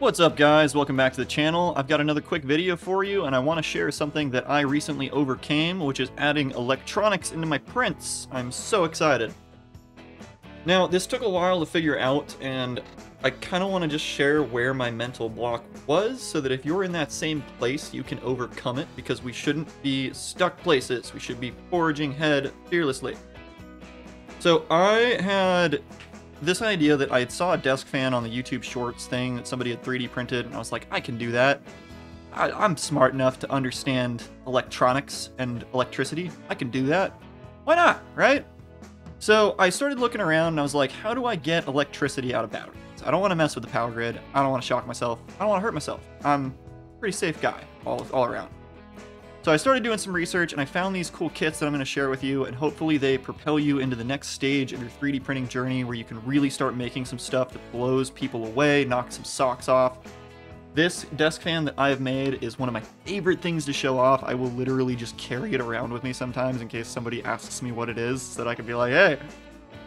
What's up guys, welcome back to the channel. I've got another quick video for you and I want to share something that I recently overcame, which is adding electronics into my prints. I'm so excited. Now, this took a while to figure out and I kind of want to just share where my mental block was so that if you're in that same place, you can overcome it because we shouldn't be stuck places. We should be forging ahead fearlessly. So I had this idea that I saw a desk fan on the YouTube Shorts thing that somebody had 3D printed, and I was like, I can do that. I, am smart enough to understand electronics and electricity. I can do that. Why not, right? So I started looking around and I was like, how do I get electricity out of batteries? I don't want to mess with the power grid. I don't want to shock myself. I don't want to hurt myself. I'm a pretty safe guy all, all around. So I started doing some research and I found these cool kits that I'm going to share with you and hopefully they propel you into the next stage of your 3D printing journey where you can really start making some stuff that blows people away, knocks some socks off. This desk fan that I have made is one of my favorite things to show off. I will literally just carry it around with me sometimes in case somebody asks me what it is so that I can be like, hey,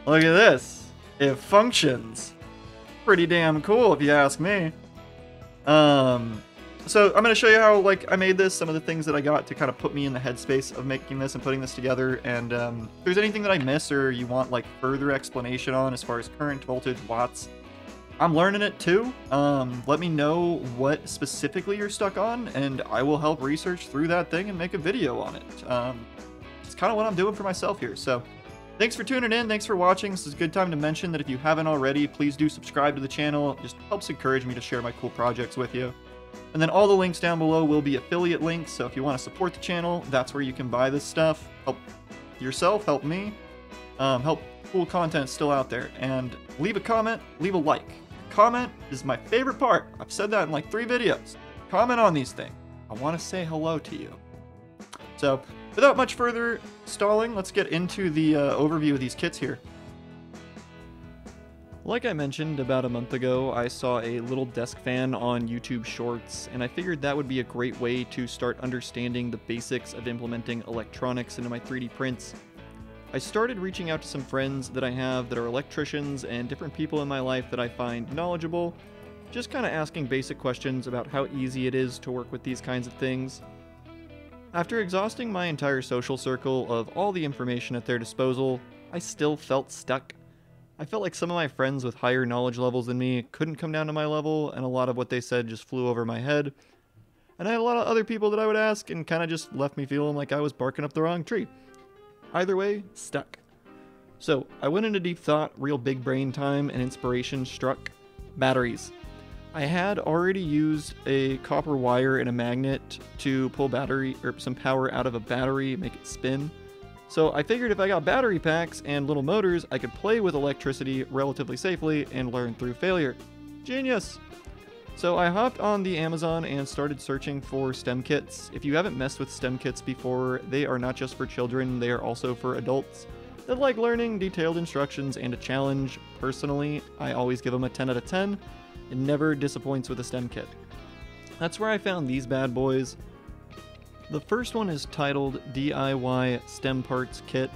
look at this. It functions. Pretty damn cool if you ask me. Um, so I'm going to show you how like I made this, some of the things that I got to kind of put me in the headspace of making this and putting this together. And um, if there's anything that I miss or you want like further explanation on as far as current, voltage, watts, I'm learning it too. Um, let me know what specifically you're stuck on, and I will help research through that thing and make a video on it. Um, it's kind of what I'm doing for myself here. So thanks for tuning in. Thanks for watching. This is a good time to mention that if you haven't already, please do subscribe to the channel. It just helps encourage me to share my cool projects with you. And then all the links down below will be affiliate links, so if you want to support the channel, that's where you can buy this stuff. Help yourself, help me, um, help cool content still out there. And leave a comment, leave a like. Comment is my favorite part. I've said that in like three videos. Comment on these things. I want to say hello to you. So, without much further stalling, let's get into the uh, overview of these kits here. Like I mentioned about a month ago, I saw a little desk fan on YouTube Shorts, and I figured that would be a great way to start understanding the basics of implementing electronics into my 3D prints. I started reaching out to some friends that I have that are electricians and different people in my life that I find knowledgeable, just kind of asking basic questions about how easy it is to work with these kinds of things. After exhausting my entire social circle of all the information at their disposal, I still felt stuck. I felt like some of my friends with higher knowledge levels than me couldn't come down to my level, and a lot of what they said just flew over my head. And I had a lot of other people that I would ask, and kind of just left me feeling like I was barking up the wrong tree. Either way, stuck. So, I went into deep thought, real big brain time, and inspiration struck batteries. I had already used a copper wire and a magnet to pull battery or some power out of a battery, make it spin. So I figured if I got battery packs and little motors, I could play with electricity relatively safely and learn through failure. Genius! So I hopped on the Amazon and started searching for STEM kits. If you haven't messed with STEM kits before, they are not just for children, they are also for adults that like learning detailed instructions and a challenge. Personally, I always give them a 10 out of 10. It never disappoints with a STEM kit. That's where I found these bad boys. The first one is titled DIY STEM Parts Kit.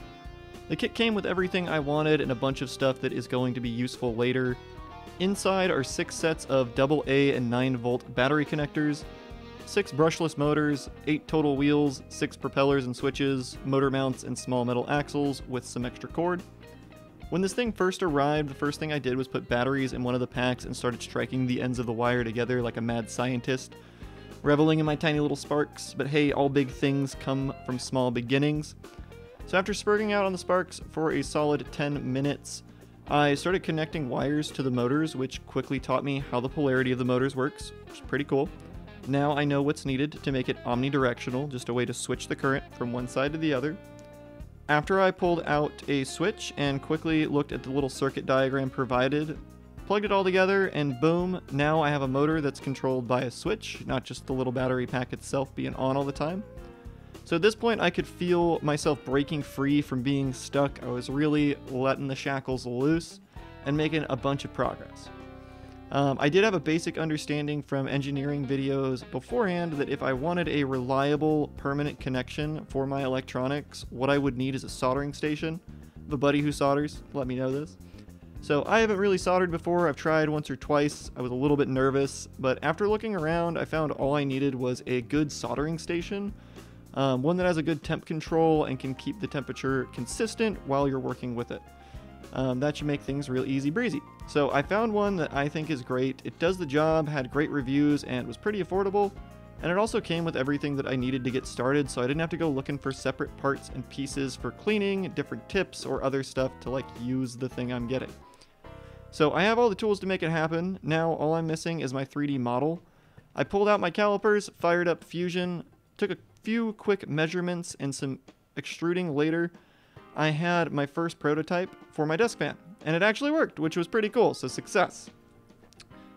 The kit came with everything I wanted and a bunch of stuff that is going to be useful later. Inside are six sets of AA and 9 volt battery connectors, six brushless motors, eight total wheels, six propellers and switches, motor mounts, and small metal axles with some extra cord. When this thing first arrived, the first thing I did was put batteries in one of the packs and started striking the ends of the wire together like a mad scientist reveling in my tiny little sparks, but hey, all big things come from small beginnings. So after spurting out on the sparks for a solid 10 minutes, I started connecting wires to the motors, which quickly taught me how the polarity of the motors works, which is pretty cool. Now I know what's needed to make it omnidirectional, just a way to switch the current from one side to the other. After I pulled out a switch and quickly looked at the little circuit diagram provided, plugged it all together, and boom, now I have a motor that's controlled by a switch, not just the little battery pack itself being on all the time. So at this point, I could feel myself breaking free from being stuck. I was really letting the shackles loose and making a bunch of progress. Um, I did have a basic understanding from engineering videos beforehand that if I wanted a reliable, permanent connection for my electronics, what I would need is a soldering station. The buddy who solders, let me know this. So I haven't really soldered before, I've tried once or twice, I was a little bit nervous, but after looking around I found all I needed was a good soldering station, um, one that has a good temp control and can keep the temperature consistent while you're working with it. Um, that should make things real easy breezy. So I found one that I think is great. It does the job, had great reviews, and was pretty affordable. And it also came with everything that I needed to get started, so I didn't have to go looking for separate parts and pieces for cleaning, different tips, or other stuff to like use the thing I'm getting. So I have all the tools to make it happen. Now all I'm missing is my 3D model. I pulled out my calipers, fired up Fusion, took a few quick measurements and some extruding later. I had my first prototype for my desk fan, and it actually worked, which was pretty cool, so success.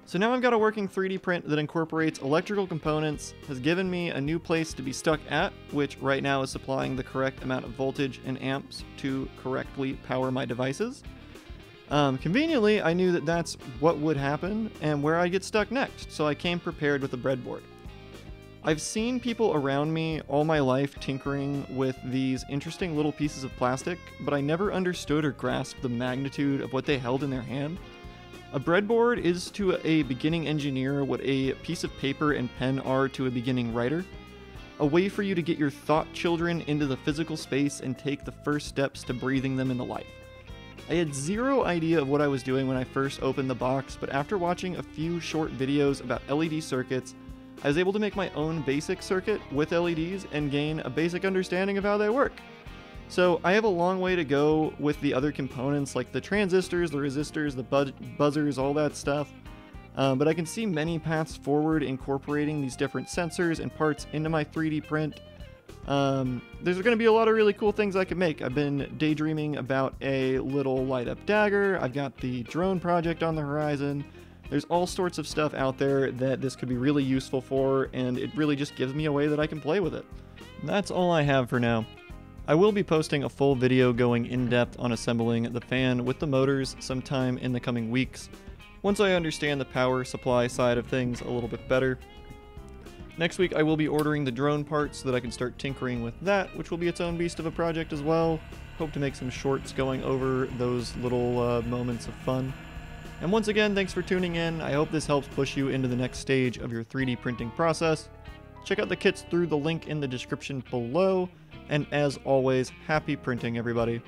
So now I've got a working 3D print that incorporates electrical components, has given me a new place to be stuck at, which right now is supplying the correct amount of voltage and amps to correctly power my devices. Um, conveniently, I knew that that's what would happen and where I'd get stuck next, so I came prepared with a breadboard. I've seen people around me all my life tinkering with these interesting little pieces of plastic, but I never understood or grasped the magnitude of what they held in their hand. A breadboard is to a beginning engineer what a piece of paper and pen are to a beginning writer. A way for you to get your thought children into the physical space and take the first steps to breathing them into life. I had zero idea of what I was doing when I first opened the box, but after watching a few short videos about LED circuits, I was able to make my own basic circuit with LEDs and gain a basic understanding of how they work. So I have a long way to go with the other components like the transistors, the resistors, the bu- buzzers, all that stuff. Um, but I can see many paths forward incorporating these different sensors and parts into my 3D print. Um, there's going to be a lot of really cool things I can make. I've been daydreaming about a little light up dagger. I've got the drone project on the horizon. There's all sorts of stuff out there that this could be really useful for, and it really just gives me a way that I can play with it. That's all I have for now. I will be posting a full video going in depth on assembling the fan with the motors sometime in the coming weeks, once I understand the power supply side of things a little bit better. Next week I will be ordering the drone parts so that I can start tinkering with that, which will be its own beast of a project as well. Hope to make some shorts going over those little uh, moments of fun. And once again, thanks for tuning in. I hope this helps push you into the next stage of your 3D printing process. Check out the kits through the link in the description below. And as always, happy printing, everybody.